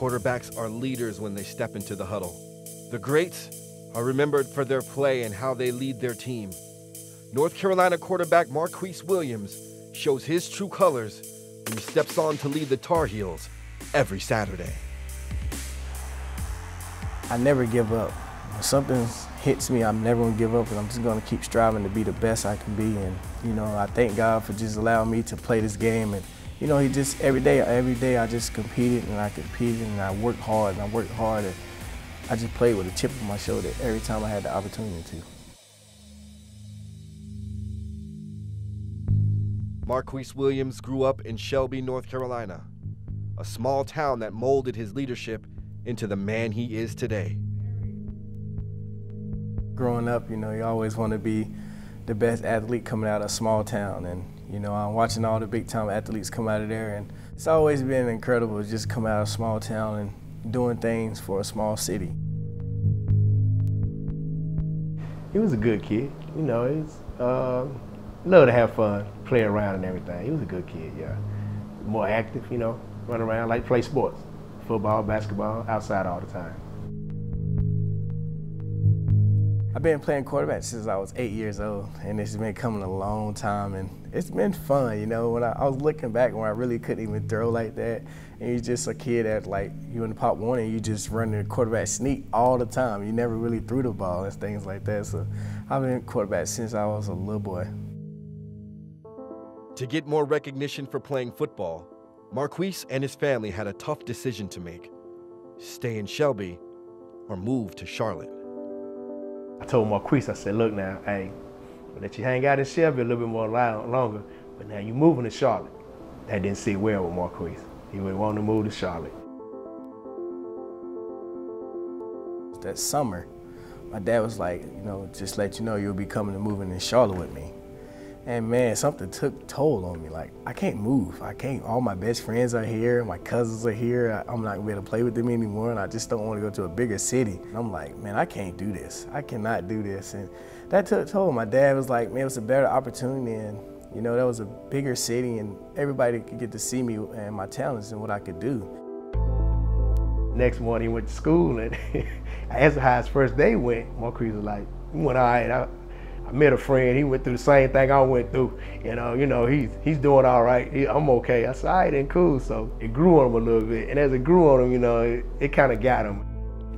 Quarterbacks are leaders when they step into the huddle. The greats are remembered for their play and how they lead their team. North Carolina quarterback Marquise Williams shows his true colors when he steps on to lead the Tar Heels every Saturday. I never give up. When something hits me, I'm never gonna give up, and I'm just gonna keep striving to be the best I can be. And you know, I thank God for just allowing me to play this game. And you know, he just every day, every day, I just competed and I competed and I worked hard and I worked hard. And I just played with a chip on my shoulder every time I had the opportunity to. Marquise Williams grew up in Shelby, North Carolina, a small town that molded his leadership into the man he is today. Growing up, you know, you always want to be the best athlete coming out of a small town. And, you know, I'm watching all the big time athletes come out of there. And it's always been incredible to just come out of a small town and doing things for a small city. He was a good kid. You know, he's uh, loved to have fun, play around and everything. He was a good kid, yeah. More active, you know, run around, like play sports football, basketball, outside all the time. I've been playing quarterback since I was eight years old, and it's been coming a long time, and it's been fun. You know, when I, I, was looking back when I really couldn't even throw like that, and you're just a kid that like you in the Pop Warner, and you just running the quarterback sneak all the time. You never really threw the ball and things like that. So I've been quarterback since I was a little boy. To get more recognition for playing football, Marquise and his family had a tough decision to make stay in Shelby or move to Charlotte. I told Marquise, I said, look now, hey, I'll let you hang out in Shelby a little bit more longer, but now you're moving to Charlotte. That didn't sit well with Marquise. He would want to move to Charlotte. That summer, my dad was like, you know, just let you know you'll be coming and moving in Charlotte with me. And man, something took toll on me. Like I can't move. I can't. All my best friends are here. My cousins are here. I, am not gonna able to play with them anymore, and I just don't want to go to a bigger city. And I'm like, man, I can't do this. I cannot do this. And that took toll. My dad was like, man, it was a better opportunity, and you know, that was a bigger city, and everybody could get to see me and my talents and what I could do. Next morning, he went to school, and asked how his first day went. Marquise was like, went all right. I, I met a friend. He went through the same thing I went through. You uh, know, you know, he's he's doing all right. He, I'm okay. I said, all right, and cool. So it grew on him a little bit, and as it grew on him, you know, it, it kind of got him.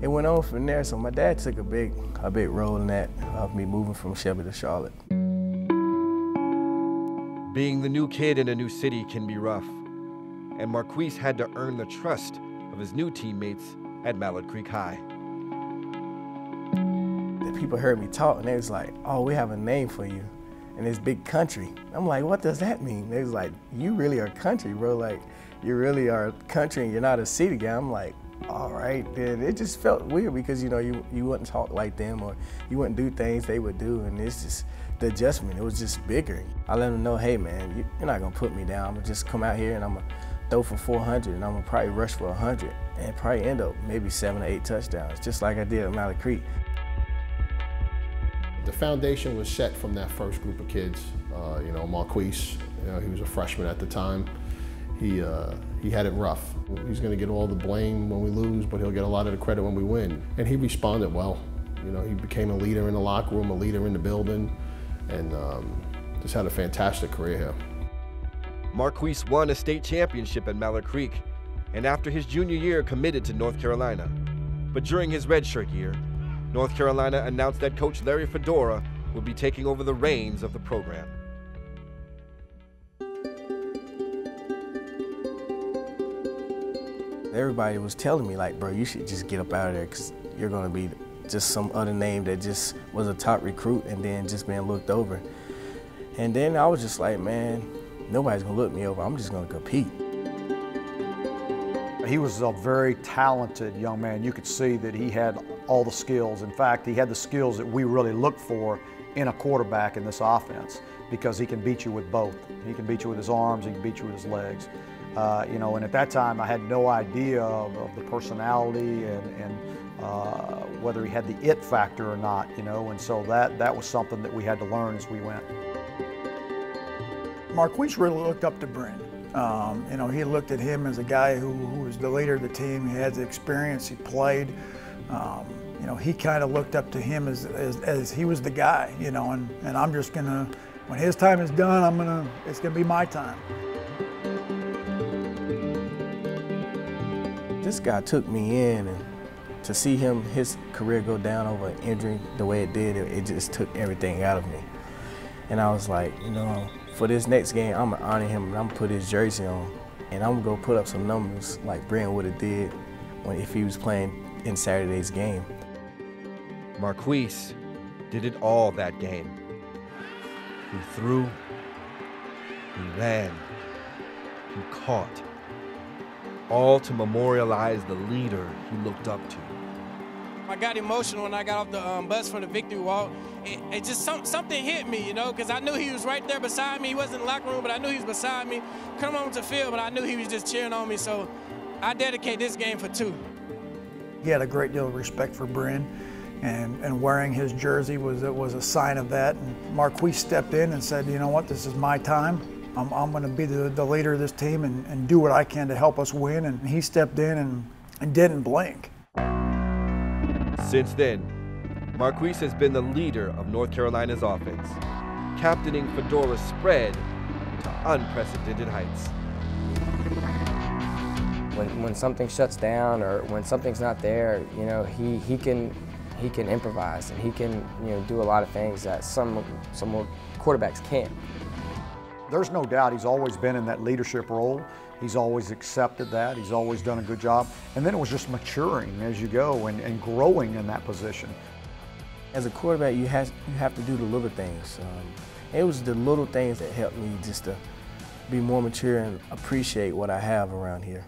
It went on from there. So my dad took a big a big role in that of me moving from Shelby to Charlotte. Being the new kid in a new city can be rough, and Marquise had to earn the trust of his new teammates at Mallard Creek High people heard me talk and they was like, oh, we have a name for you in this big country. I'm like, what does that mean? They was like, you really are country, bro. Like, you really are country and you're not a city guy. I'm like, all right, then it just felt weird because you know you you wouldn't talk like them or you wouldn't do things they would do, and it's just the adjustment. It was just bigger. I let them know, hey man, you, are not gonna put me down. I'm gonna just come out here and I'm gonna throw for 400, and I'm gonna probably rush for 100, and probably end up maybe seven or eight touchdowns, just like I did at Mallard Creek. The foundation was set from that first group of kids. Uh, you know, Marquise, you know, he was a freshman at the time. He, uh, he had it rough. He's going to get all the blame when we lose, but he'll get a lot of the credit when we win. And he responded well. You know, he became a leader in the locker room, a leader in the building, and um, just had a fantastic career here. Marquise won a state championship at Mallard Creek, and after his junior year committed to North Carolina. But during his redshirt year, North Carolina announced that coach Larry Fedora would be taking over the reins of the program. Everybody was telling me, like, bro, you should just get up out of there because you're going to be just some other name that just was a top recruit and then just being looked over. And then I was just like, man, nobody's going to look me over. I'm just going to compete. He was a very talented young man. You could see that he had all the skills. In fact, he had the skills that we really look for in a quarterback in this offense because he can beat you with both. He can beat you with his arms, he can beat you with his legs. Uh, you know, and at that time I had no idea of, of the personality and, and uh, whether he had the it factor or not, you know, and so that, that was something that we had to learn as we went. Marquise really looked up to Bryn. Um, you know, he looked at him as a guy who, who, was the leader of the team. He had the experience. He played. Um, you know, he kind of looked up to him as, as, as, he was the guy. You know, and, and I'm just gonna, when his time is done, I'm gonna, it's gonna be my time. This guy took me in, and to see him, his career go down over injury the way it did, it, it just took everything out of me. And I was like, you know, for this next game, I'm gonna honor him and I'm gonna put his jersey on, and I'm gonna go put up some numbers like Bryn would have did when if he was playing in Saturday's game. Marquise did it all that game. He threw, he ran, he caught, all to memorialize the leader he looked up to. I got emotional when I got off the um, bus for the victory walk. It, it just some, something hit me, you know, because I knew he was right there beside me. He wasn't in the locker room, but I knew he was beside me. Come on to field, but I knew he was just cheering on me. So I dedicate this game for two. He had a great deal of respect for Bryn, and, and wearing his jersey was, was a sign of that. And Marquise stepped in and said, you know what, this is my time. I'm, I'm going to be the, the, leader of this team and, and do what I can to help us win. And he stepped in and, and didn't blink. Since then, Marquise has been the leader of North Carolina's offense, captaining Fedora's spread to unprecedented heights. When, when something shuts down or when something's not there, you know, he, he can he can improvise and he can you know do a lot of things that some some quarterbacks can't. There's no doubt he's always been in that leadership role. He's always accepted that. He's always done a good job. And then it was just maturing as you go and, and growing in that position. As a quarterback, you have, you have to do the little things. Um, it was the little things that helped me just to be more mature and appreciate what I have around here.